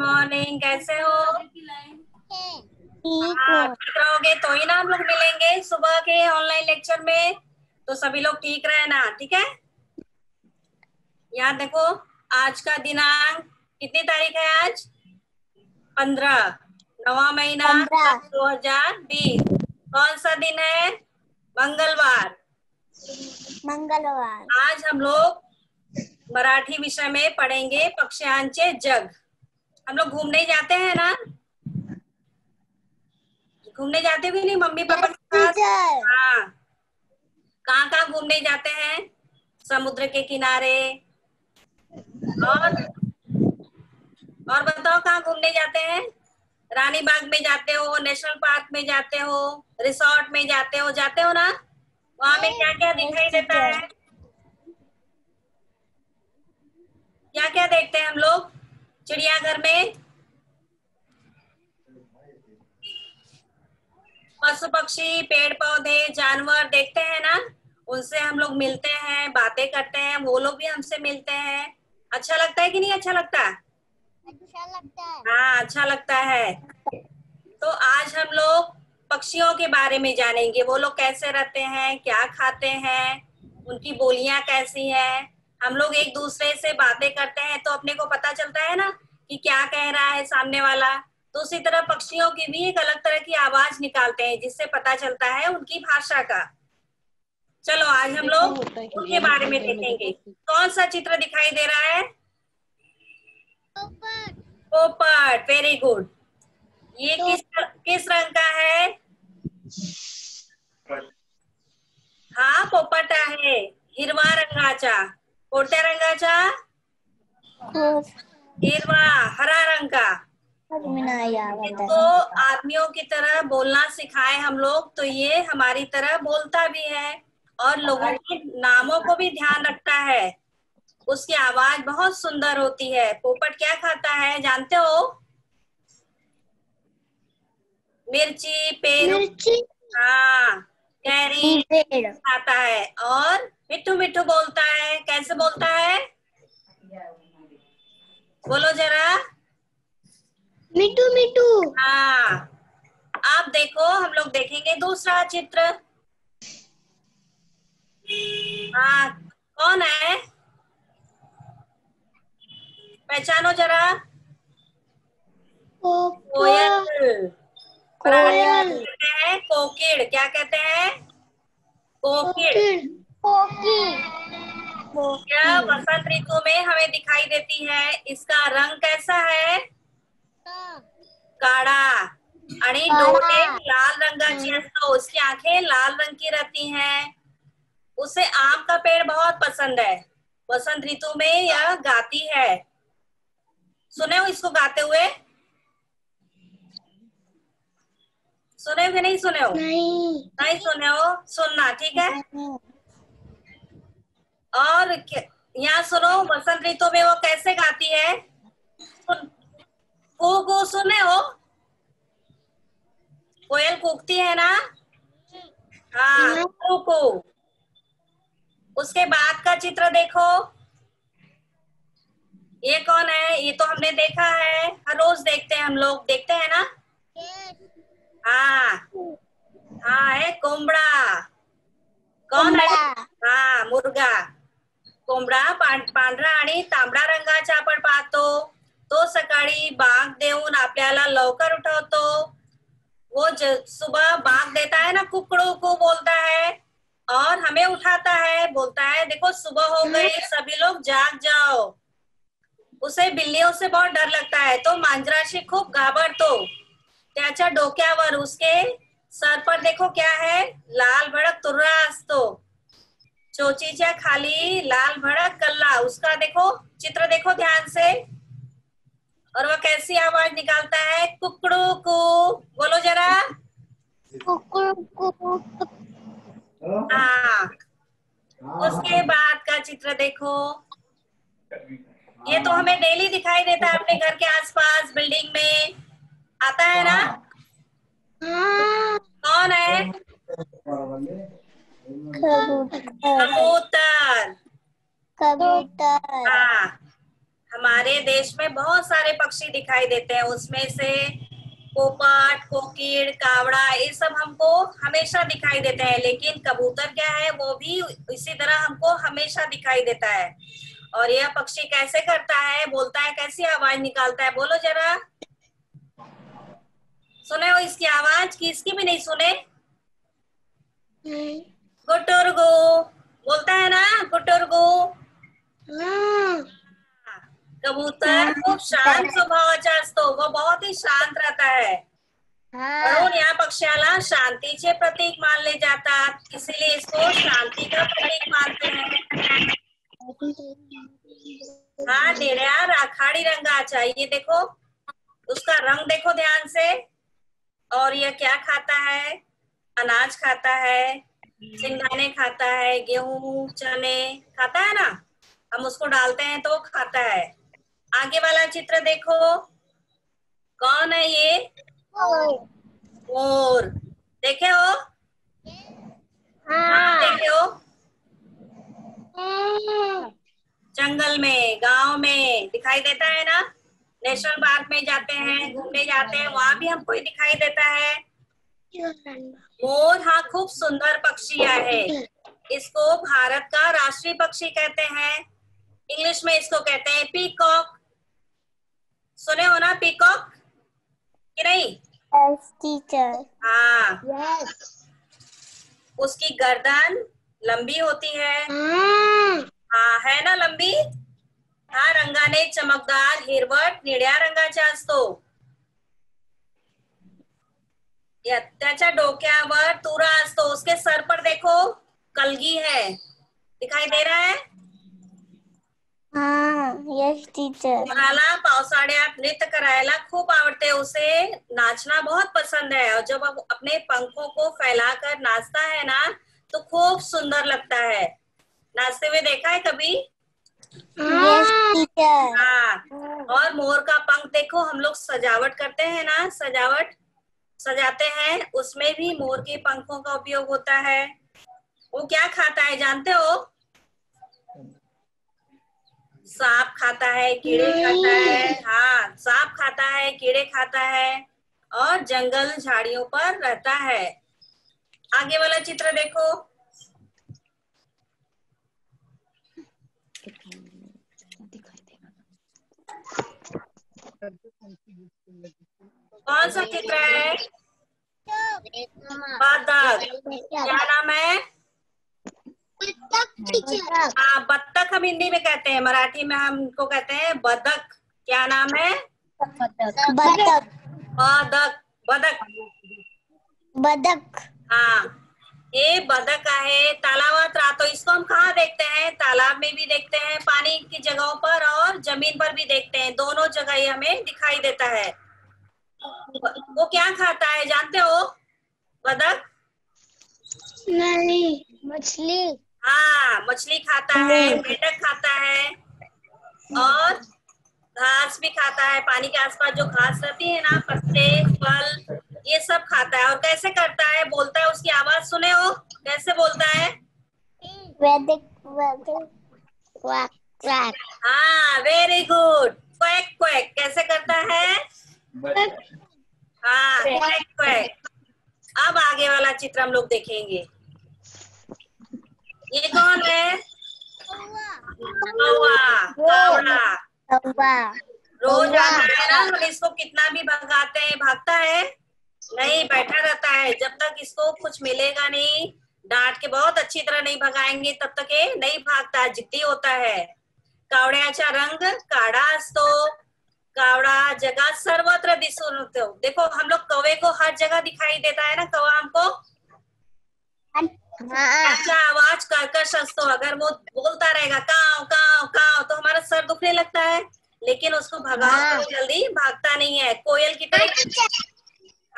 Morning कैसे हो? ठीक हाँ ठीक रहोगे? तो ही ना हम लोग मिलेंगे सुबह के ऑनलाइन लेक्चर में। तो सभी लोग ठीक रहे ना? ठीक है? याद देखो आज का दिनांक कितनी तारीख है आज? पंद्रह। नवा महीना दो हज़ार बीस। कौन सा दिन है? मंगलवार। मंगलवार। आज हम लोग मराठी विषय में पढ़ेंगे पक्ष्यांचे जग। हम लोग घूमने जाते हैं ना? घूमने जाते कि नहीं मम्मी पापा के साथ? हाँ। कहाँ कहाँ घूमने जाते हैं? समुद्र के किनारे। और? और बताओ कहाँ घूमने जाते हैं? रानी बाग में जाते हो नेशनल पार्क में जाते हो रिसोर्ट में जाते हो जाते हो ना? वहाँ में क्या क्या दिखाई देता है? क्या क्या देखते हैं हम लोग? चिड़ियाघर में? पशु पक्षी पेड़ पौधे जानवर देखते हैं ना? उनसे हम लोग मिलते हैं बातें करते हैं वो लोग भी हमसे मिलते हैं। अच्छा लगता है कि नहीं अच्छा लगता? अच्छा लगता है। हाँ अच्छा लगता है। तो आज हम लोग पक्षियों के बारे में जानेंगे। वो लोग कैसे रहते हैं क्या खाते हैं उनकी बोलियाँ कैसी हैं? हम लोग एक दूसरे से बातें करते हैं तो अपने को पता चलता है ना कि क्या कह रहा है सामने वाला। तो उसी तरह पक्षियों की भी एक अलग तरह की आवाज़ निकालते हैं जिससे पता चलता है उनकी भाषा का। चलो आज हम लोग उनके बारे में देखेंगे। कौन सा चित्र दिखाई दे रहा है? पोपट। वेरी गुड ये किस किस रंग का है? हाँ पोपट है हिरवा रंगाचा। कोणत्या रंगाचा? हिरवा हरा रंग. का तो आदमियों की तरह बोलना सिखाए हम लोग तो ये हमारी तरह बोलता भी है और लोगों के नामों को भी ध्यान रखता है। उसकी आवाज़ बहुत सुंदर होती है। पोपट क्या खाता है जानते हो? मिर्ची पेरू मिर्ची। हाँ। कैरी खाता है और मिठू मिठू बोलता है। कैसे बोलता है? बोलो जरा। मिठू मिठू हाँ। आप देखो हम लोग देखेंगे दूसरा चित्र। हाँ कौन है? पहचानो जरा। कोयल। कहते हैं। कोकिड़ क्या कहते हैं? कोकिड़ कोकी यह बसंत ऋतु में हमें दिखाई देती है। इसका रंग कैसा है? काळा आणि डोळे लाल रंगाची असतो उसकी आँखें लाल रंग की रहती हैं। उसे आम का पेड़ बहुत पसंद है। बसंत ऋतु में यह गाती है। सुने हो इसको गाते हुए? सुने हो कि नहीं सुने हो? नहीं। नहीं सुने हो? सुनना ठीक है? और यहाँ सुनो बसंत ऋतु में वो कैसे गाती है? सुन। कू कू सुने हो? कोयल कूकती है ना? हाँ कू कू उसके बाद का चित्र देखो। ये कौन है? ये तो हमने देखा है। हर रोज देखते हैं हम लोग। देखते हैं ना? हाँ हाँ है कोंबड़ा कौन है हा मुर्गा कोंबडा पांढरा आणि तांबडा रंगाचा आपण पाहतो. तो सकाळी बाग देऊन आपल्याला लवकर उठवतो. वो सुबह बाग देता है ना कुकड़ू को बोलता है और हमें उठाता है बोलता है देखो सुबह हो गई सभी लोग जाग जाओ. उसे बिल्लियों से बहुत डर लगता है तो मांजराशी खूप घाबरतो। त्याच्या डोक्यावर उसके सर पर देखो क्या है? लाल भडक तुर्रा असतो। चोचीच्या खाली लाल भड़क कल्ला उसका देखो चित्र देखो ध्यान से। और वह कैसी आवाज़ निकालता है? कुकड़ू कू। बोलो जरा। हाँ। उसके बाद का चित्र देखो। ये तो हमें डेली दिखाई देता है अपने घर के आसपास बिल्डिंग में। आता है ना? कौन है? कबूतर। कबूतर। कबूतर। हाँ। हमारे देश में बहुत सारे पक्षी दिखाई देते हैं उसमें से पोपट कोकीड़ कावड़ा ये सब हमको हमेशा दिखाई देते हैं लेकिन कबूतर क्या है वो भी इसी तरह हमको हमेशा दिखाई देता है। और यह पक्षी कैसे करता है बोलता है कैसी आवाज़ निकालता है बोलो जरा। सुने हो इसकी आवाज़? की इसकी भी नहीं सुने? गुटुरगु। बोलता है ना गुटुरगु। कबूतर खूब शांत स्वभावाचा असतो वो बहुत ही शांत रहता है। म्हणून या पक्ष्याला शांतीचे प्रतीक मानले जातात इसीलिए इसको शांति का प्रतीक मानते हैं। हाँ निळ्या राखाडी रंगाचा ये देखो। उसका रंग देखो ध्यान से। और यह क्या खाता है? अनाज खाता है सिंगाने खाता है गेहूँ चने खाता है ना? हम उसको डालते हैं तो खाता है। आगे वाला चित्र देखो। कौन है ये? मोर देखे हो? हाँ, देखे हो। जंगल में गाँव में दिखाई देता है ना? नेशनल पार्क में जाते हैं घूमने जाते हैं वहाँ भी हमको ही दिखाई देता है। मोर हाँ खूब सुंदर पक्षी है। इसको भारत का राष्ट्रीय पक्षी कहते हैं। इंग्लिश में इसको कहते हैं पीकॉक। सुने हो ना पीकॉक? कि नहीं? टीचर हाँ। यस उसकी गर्दन लंबी होती है। हाँ है ना लंबी? हा रंगाने चमकदार हिरवट निळ्या रंगाचा असतो. या त्याच्या डोक्यावर तुरा असतो. उसके सर पर देखो कलगी है. दिखाई दे रहा है? हाँ यस टीचर कोणाला पावसाळ्यात नृत्य करायला खूप आवडते. उसे नाचना बहुत पसंद है. और जब अपने पंखों को फैलाकर नाचता है ना तो खूब सुंदर लगता है. नाचते हुए देखा है कभी? यस टीचर हाँ और मोर का हम लोग सजावट करते हैं ना सजावट सजाते हैं उसमें भी मोर के पंखों का उपयोग होता है। वो क्या खाता है जानते हो? सांप खाता है कीड़े खाता है हाँ सांप खाता है कीड़े खाता है और जंगल झाड़ियों पर रहता है। आगे वाला चित्र देखो। कौन सा चित्र है? बतख क्या नाम है? हाँ बत्तख हम हिंदी में कहते हैं मराठी में हमको कहते हैं बदक। क्या नाम है? बदक। बदक बदक। बदक। हाँ ये बदक आहे तालाबात राहतो इसको हम कहाँ देखते हैं? तालाब में भी देखते हैं पानी की जगहों पर और ज़मीन पर भी देखते हैं। दोनों जगह ये हमें दिखाई देता है। वो क्या खाता है जानते हो? बदक? नहीं मछली। हाँ मछली खाता है मेंढक खाता है और घास भी खाता है पानी के आसपास जो घास रहती है ना पत्ते फल ये सब खाता है। और कैसे करता है? बोलता है उसकी आवाज़ सुने हो? कैसे बोलता है? वैदिक वैदिक क्वाक क्वाक हाँ वेरी गुड क्वैक क्वैक कैसे करता है? हाँ अब आगे वाला चित्र हम लोग देखेंगे। ये कौन है? कौवा कावड़ा कौवा। रोज आता है ना हम इसको कितना भी भगाते हैं भागता है? नहीं बैठा रहता है। जब तक इसको कुछ मिलेगा नहीं डांट के बहुत अच्छी तरह नहीं भगाएँगे तब तक ये नहीं भागता जिद्दी होता है। कावड्याचा रंग काळा असतो। कावड़ा जगह सर्वत्र दिसून होतो देखो हम लोग कौवे को हर जगह दिखाई देता है ना कौवा हमको? हाँ। अच्छा आवाज़ कर्कश असतो अगर वो बोलता रहेगा काव काव काव तो हमारा सर दुखने लगता है। लेकिन उसको भगाओ तो जल्दी भागता नहीं है। कोयल की तरह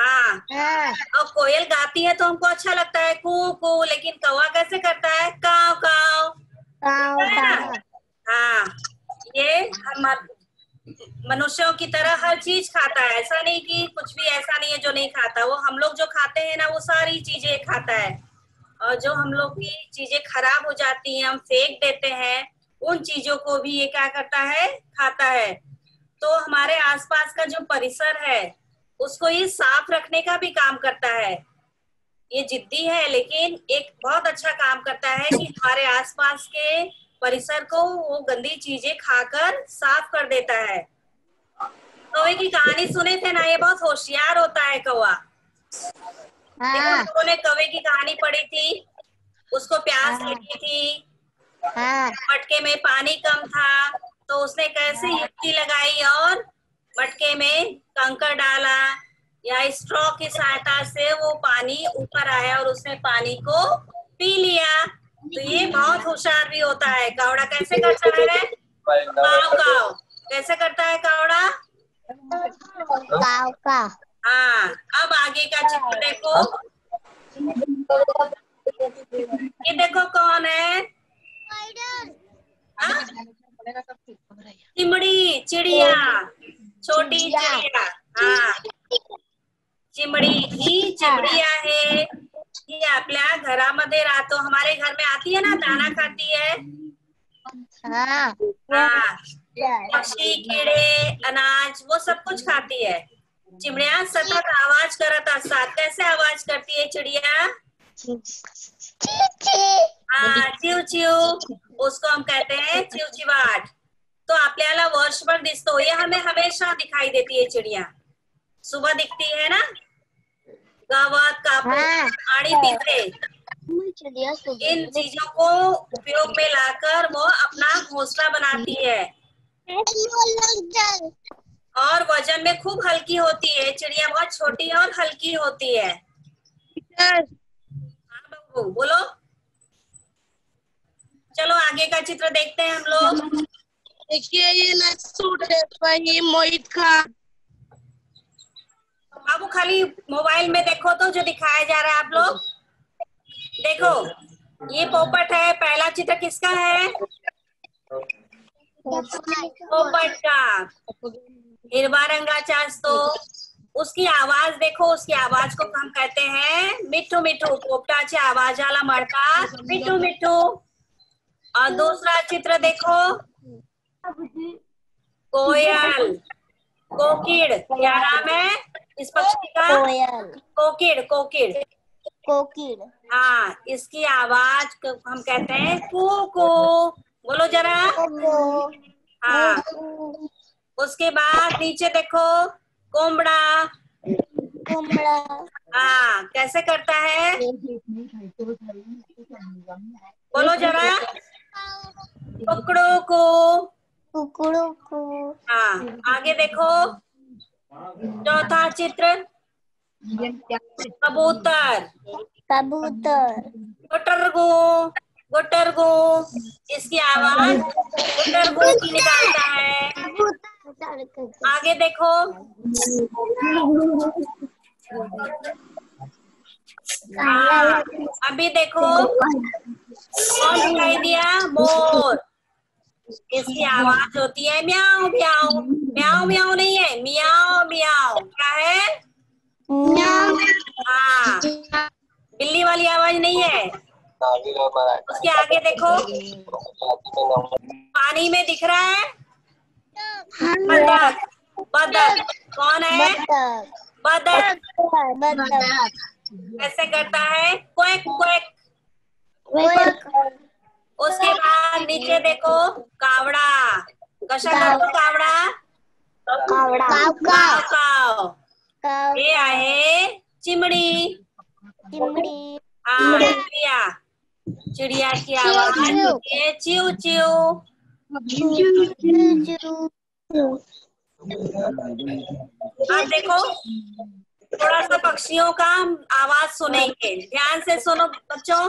हाँ। हाँ। और कोयल गाती है तो हमको अच्छा लगता है कू कू लेकिन कौवा कैसे करता है? काव काव काव काव हाँ। ये हम मनुष्यों की तरह हर चीज़ खाता है। ऐसा नहीं कि कुछ भी ऐसा नहीं है जो नहीं खाता। वो हम लोग जो खाते हैं ना, वो सारी चीज़ें खाता है। और जो हम लोग की चीज़ें खराब हो जाती हैं, हम फेंक देते हैं, उन चीज़ों को भी ये क्या करता है? खाता है। तो हमारे आसपास का जो परिसर है, उसको ये साफ़ रखने का भी काम करता है। ये जिद्दी है, लेकिन एक बहुत अच्छा काम करता है कि हमारे आसपास के परिसर को वो गंदी चीज़ें खाकर साफ़ कर देता है। कौवे की कहानी सुने थे ना ये बहुत होशियार होता है कौवा। हाँ। लोगों ने कौवे की कहानी पढ़ी थी उसको प्यास हाँ। लगी थी हाँ। मटके में पानी कम था तो उसने कैसे युक्ति लगाई और मटके में कंकर डाला या स्ट्रॉ की सहायता से वो पानी ऊपर आया और उसने पानी को पी लिया। तो ये बहुत होशियार भी होता है। कावड़ा कैसे करता है? काव काव कैसे करता है कावड़ा? काव का हाँ अब आगे का चित्र देखो। ये देखो कौन है? हाँ? चिमड़ी चिड़िया। छोटी चिड़िया। हाँ। चिमडी ही चिमडी आहे ही आपल्या घरामध्ये राहतो. हमारे घर में आती है ना? दाना खाती है. हाँ. हाँ पक्षी कीड़े अनाज वो सब कुछ खाती है. चिमड़िया सतत आवाज़ करत असतात. कैसे आवाज़ करती है चिड़िया? हाँ चिव चिव. उसको हम कहते हैं चिवचिवाट तो आपल्याला वर्षभर दिसतो. ये हमें हमेशा दिखाई देती है चिड़िया. सुबह दिखती है ना? गवत कापूस हाँ। आणि पिंजरे इन चीज़ों को उपयोग में लाकर वो अपना घोंसला बनाती है। और वज़न में खूब हल्की होती है। चिड़िया बहुत छोटी और हल्की होती है। हाँ बबू बोलो। चलो आगे का चित्र देखते हैं हम लोग। देखिए ये सूट है मोहित खान। बाबू, खाली मोबाइल में देखो तो जो दिखाया जा रहा है आप लोग। देखो, ये पोपट है, पहला चित्र किसका है? पोपट का हिरवा रंगाचा असतो उसकी आवाज़ देखो, उसकी आवाज़ को हम कहते हैं। मिठू मिठू आवाज़ आवाजाला म्हणतात मिठू मिठू और दूसरा चित्र देखो। कोयल, कोकिड़, क्या नाम है? इस पक्षी का कोकिड़ कोकिड़ कोकिल हाँ इसकी आवाज़ हम कहते हैं कू कू बोलो जरा। हाँ। उसके बाद नीचे देखो कोमड़ा कुमड़ा हाँ कैसे करता है? बोलो जरा। पकड़ो को। कुकड़ू को। हाँ आगे देखो। चौथा चित्र? कबूतर। कबूतर। गुटरगु। गुटरगु। इसकी आवाज़ गुटरगु की निकालता है। आगे देखो। हाँ अभी देखो। कौन दिखाई दिया? मोर। इसकी आवाज़ होती है म्याऊ म्याऊ म्याऊ म्याऊ नहीं है मियाओ मियाओ क्या है? हाँ। बिल्ली वाली आवाज़ नहीं है। उसके आगे देखो। पानी में दिख रहा है। बदक बदक कौन है? बदक बतख कैसे करता है। क्वेक। क्वेक। उसके बाद नीचे देखो कावड़ा। कशा करतो कावड़ा? कावडा। काव काव हे आहे चिमडी चिमडी हाँ चिड़िया चिड़िया की आवाज़ चिव। चिव अब देखो थोड़ा सा पक्षियों का आवाज़ सुनेंगे। ध्यान से सुनो बच्चों।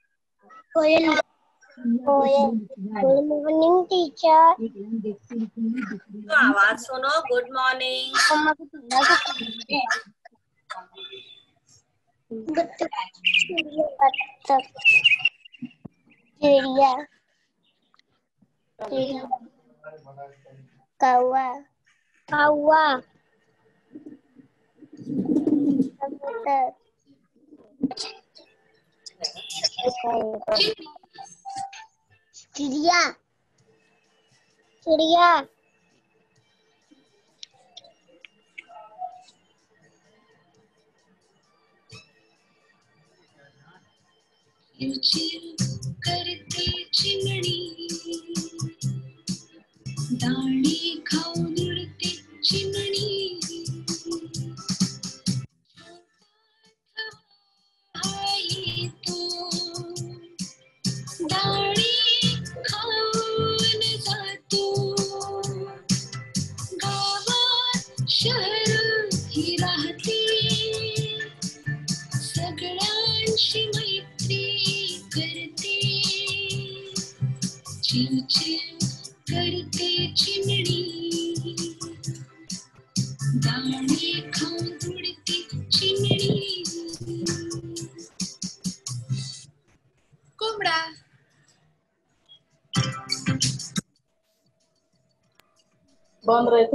कोयल गुड मॉर्निंग टीचर तो आवाज़ सुनो। गुड मॉर्निंग चिड़िया कौवा कौवा कबूतर चिड़िया। चिड़िया। करती चिमणी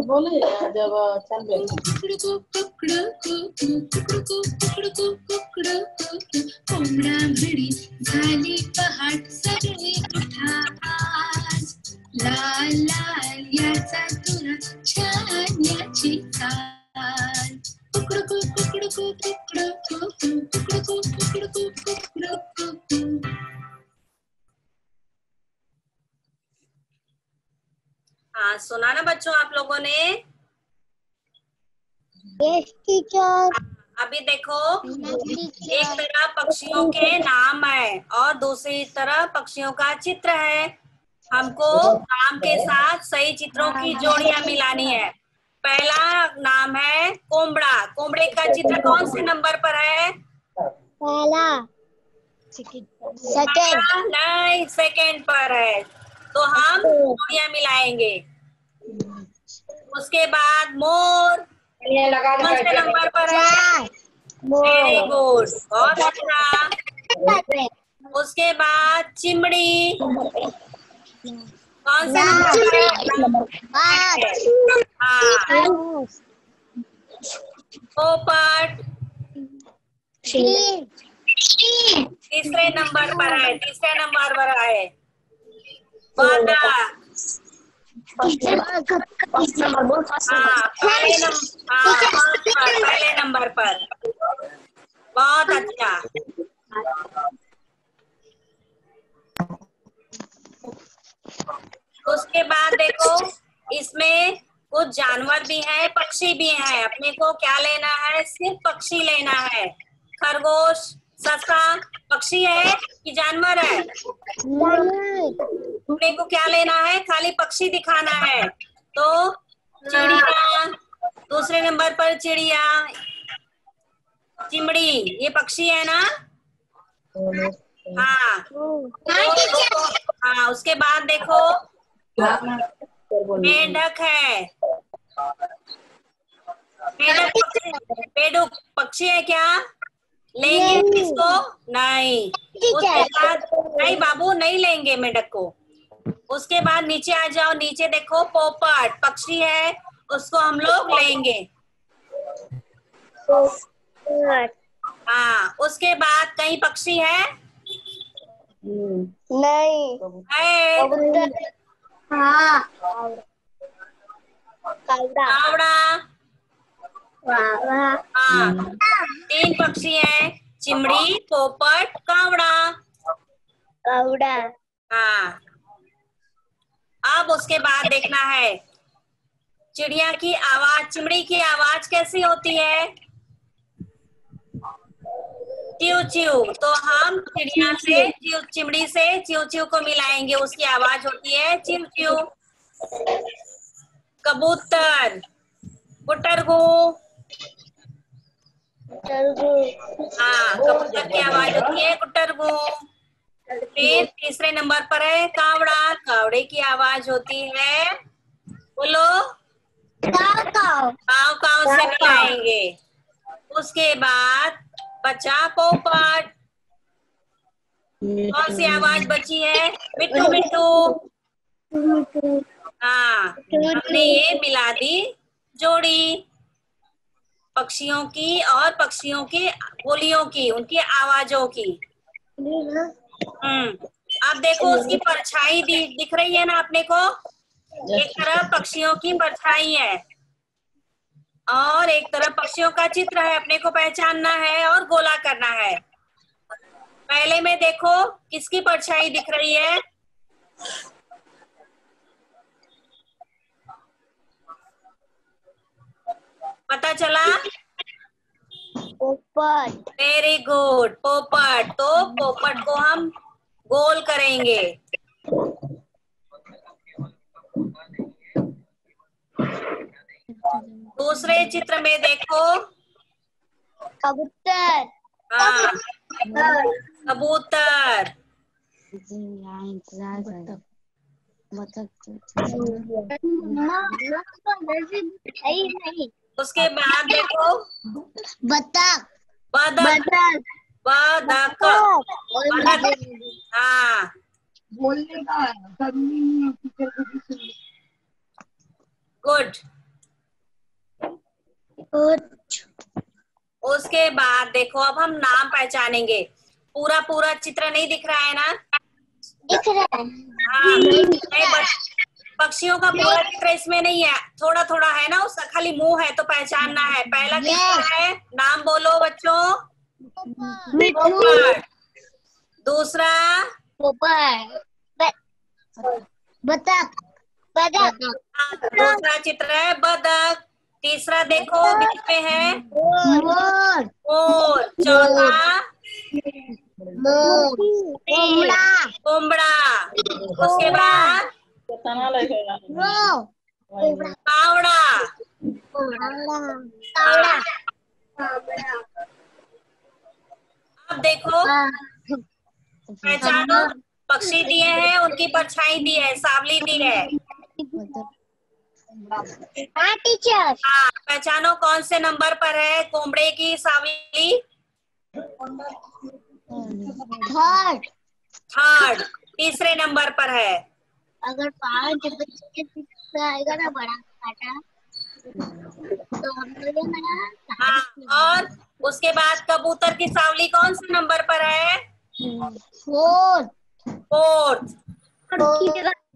कुकड़को कुकड़ो कुकू कोंबडा म्हणे झाली पहाट सगळे उठा आज लाल लाल याचा तुरा छान याची चाल कुकडको कुकडको कुकडो कुकू कुकडको कुकडको हाँ सुना ना बच्चों आप लोगों ने? टीचर अभी देखो एक टीचर तरफ़ पक्षियों के नाम है और दूसरी तरफ़ पक्षियों का चित्र है। हमको नाम के साथ सही चित्रों की जोड़ियाँ मिलानी है। पहला नाम है कोमड़ा कोमड़े का चित्र कौन से नंबर पर है? पहला सेकंड नहीं सेकेंड पर है। तो हम जोड़ियाँ मिलाएँगे। उसके बाद मोर। नंबर पर है? वेरी गुड बहुत अच्छा। उसके बाद चिमड़ी। कौन सा नंबर पर है? हाँ। पोपट तीसरे नंबर पर है। तीसरे नंबर पर हाँ। पहले नंबर पर। बहुत अच्छा। उसके बाद देखो, इसमें कुछ जानवर भी है, पक्षी भी है। अपने को क्या लेना है? सिर्फ़ पक्षी लेना है। खरगोश ससा पक्षी है कि जानवर है? अपने को क्या लेना है? खाली पक्षी दिखाना है। तो चिड़िया, दूसरे नंबर पर चिड़िया। चिमड़ी, ये पक्षी है ना? हाँ। हाँ उसके बाद देखो, मेढक है? मेंढक पक्षी है क्या? लेंगे इसको? नहीं। उसके बाद नहीं बाबू नहीं लेंगे मेंढक को। उसके बाद नीचे आ जाओ नीचे देखो पोपट पक्षी है उसको हम लोग लेंगे। हाँ उसके बाद कहीं पक्षी है? नहीं। है। हाँ कावड़ा हाँ। तीन पक्षी हैं चिमड़ी पोपट कावड़ा। कौड़ा हाँ। अब उसके बाद देखना है चिड़िया की आवाज़ चिमड़ी की आवाज़ कैसी होती है? च्यू च्यू। तो हम चिड़िया से च्यू। चिमड़ी से च्यू च्यू को मिलाएँगे। उसकी आवाज़ होती है च्यू च्यू। कबूतर गुटरगू तरबूज हाँ कबूतर की आवाज़ होती है गुटरगू फिर तीसरे नंबर पर है कावड़ा। कावड़े की आवाज़ होती है। बोलो। काव काव काव काव से मिलाएँगे। उसके बाद बचा पोपट। कौन सी आवाज़ बची है? मिट्टू। मिट्टू। हाँ हमने ये मिला दी जोड़ी। पक्षियों की और पक्षियों की बोलियों की उनकी आवाजों की। हम्म अब देखो उसकी परछाई दि, दिख रही है ना अपने को? एक तरफ़ पक्षियों की परछाई है और एक तरफ़ पक्षियों का चित्र है अपने को पहचानना है और गोला करना है। पहले में देखो किसकी परछाई दिख रही है। पता चला? पोपट वेरी गुड पोपट तो पोपट को हम गोल करेंगे दूसरे चित्र में देखो कबूतर हाँ कबूतर नहीं नहीं उसके बाद देखो बतख बदक बदक हाँ गुड उसके बाद देखो अब हम नाम पहचानेंगे पूरा पूरा चित्र नहीं दिख रहा है ना दिख रहा है हाँ नहीं, पक्षियों का पूरा चित्र इसमें नहीं है। थोड़ा थोड़ा है ना उसका खाली मुँह है तो पहचानना है। पहला किसका है? नाम बोलो बच्चों। दूसरा? बतख बतख दूसरा चित्र है बदक। तीसरा देखो बीच में है। मोर चौथा? मोर कोमड़ा कोमड़ा उसके बाद? कावड़ा अब देखो। पहचानो पक्षी दिए हैं उनकी परछाई दी है सावली दी है। हाँ टीचर हाँ पहचानो कौन से नंबर पर है कोमड़े की सावली? थर्ड थर्ड तीसरे नंबर पर है। अगर पाँच बच्चे से आएगा ना बड़ा काटा तो हम लोग हाँ और उसके बाद कबूतर की सावली कौन से नंबर पर है? Four fourth.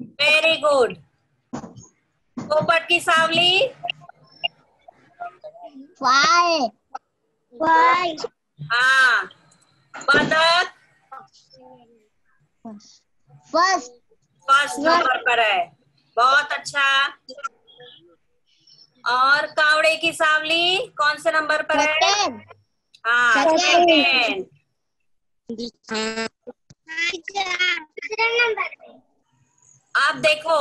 वेरी गुड पोपट की सावली? फाइव। फाइव। हाँ। बदक फ़र्स्ट। फ़र्स्ट नंबर पर है। बहुत अच्छा। और कावड़े की सावली कौन से नंबर पर है? हाँ. सेकंड अब देखो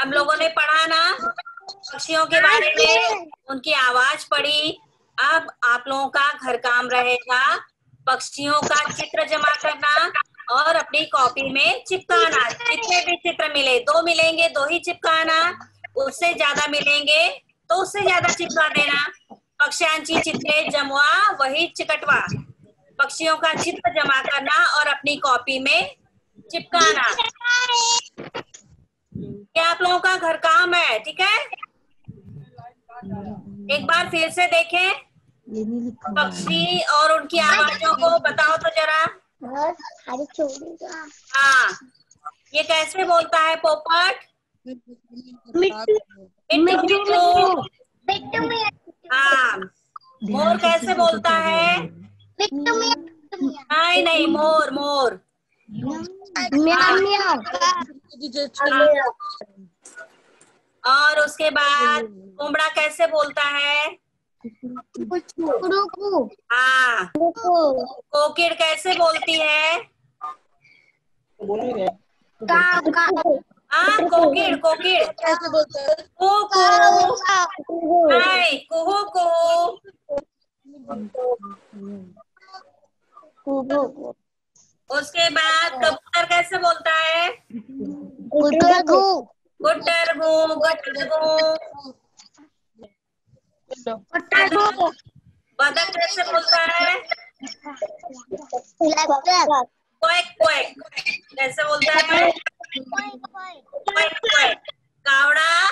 हम लोगों ने पढ़ा ना पक्षियों के बारे में उनकी आवाज़ पढ़ी। अब आप लोगों का घर काम रहेगा। पक्षियों का चित्र जमा करना। और अपनी कॉपी में चिपकाना जितने भी चित्र मिले दो मिलेंगे दो ही चिपकाना उससे ज़्यादा मिलेंगे तो उससे ज़्यादा चिपका देना। पक्ष्यांची चित्रे जमवा वही चिकटवा। पक्षियों का चित्र जमा करना और अपनी कॉपी में चिपकाना। क्या आप लोगों का घर काम है ठीक है? एक बार फिर से देखें। पक्षी और उनकी आवाजों को बताओ तो जरा। हाँ ये कैसे बोलता है पोपट? हाँ मोर कैसे बोलता है? नहीं नहीं मोर मोर। और उसके बाद कोमड़ा कैसे बोलता है? हाँ। कोकिड़ कैसे बोलती है? काव काव हाँ कोकिड़ कोकिड़ कैसे बोलते हैं? कुहू नहीं कुहू। कुहू उसके बाद कबूतर कैसे बोलता है? गुटर गु गुटर गु गुटरगु बदक कैसे बोलता है? Laptop quack quack. कैसे बोलता है? Quack quack. कावड़ा?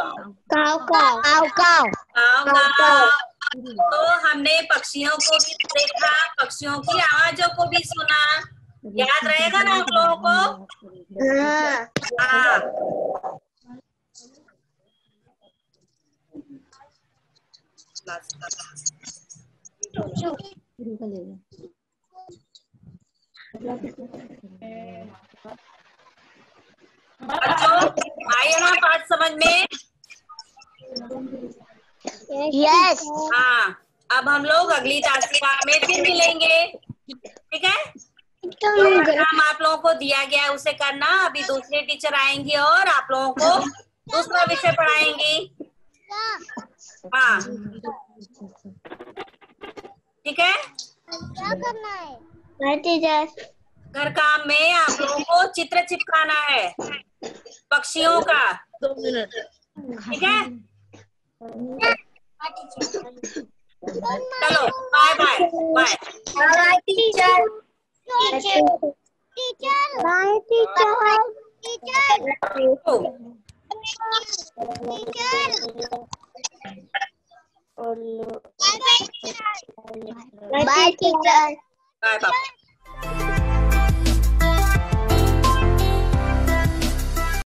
काव काव। काव काव। काव काव तो हमने पक्षियों को भी देखा पक्षियों की आवाजों को भी सुना। याद रहेगा ना आप लोगों को? हाँ। बच्चों पाठ समझ में यस हाँ अब हम लोग अगली तासिका में फिर मिलेंगे। ठीक है? काम आप लोगों को दिया गया है उसे करना। अभी दूसरे टीचर आएँगी और आप लोगों को दूसरा विषय पढ़ाएँगी। हाँ। ठीक है? क्या करना है? टीचर घर काम में आप लोगों को चित्र चिपकाना है। पक्षियों का। दो मिनट ठीक है? चलो bye bye bye teacher teacher teacher bye teacher teacher bye teacher bye bye